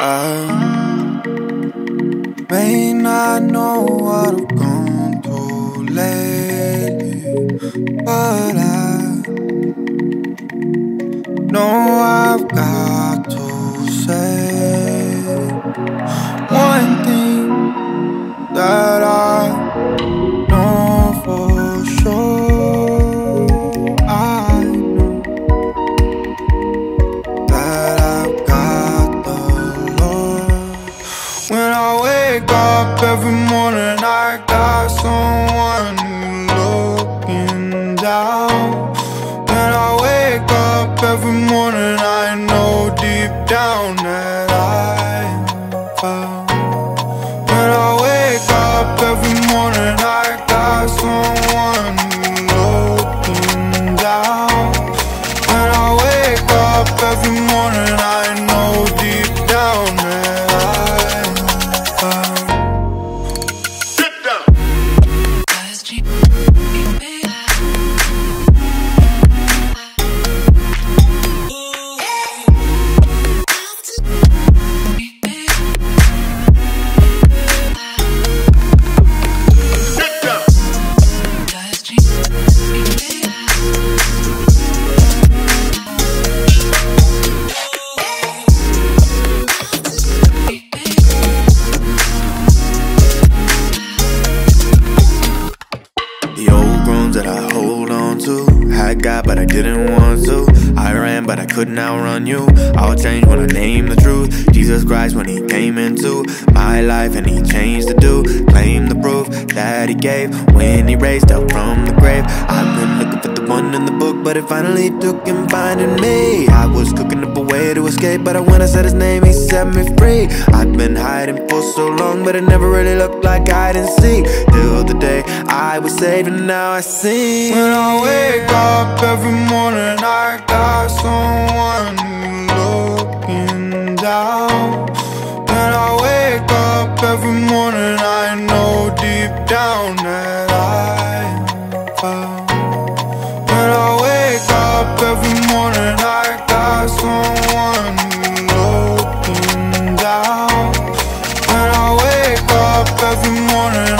I may not know what I've gone through lately, but I know I've got to say morning, I know deep down that that I hold on to. Had God, but I didn't want to. I ran, but I couldn't outrun you. I'll change when I name the truth. Jesus Christ, when He came into my life and He changed the do. Claim the proof that He gave when He raised up from the grave. I've been the one in the book, but it finally took Him finding me. I was cooking up a way to escape, but when I said His name, He set me free. I've been hiding for so long, but it never really looked like I didn't see. Till the day I was saved, and now I see. When I wake up every morning, I got someone looking down. When I wake up every morning, I know deep down that every morning,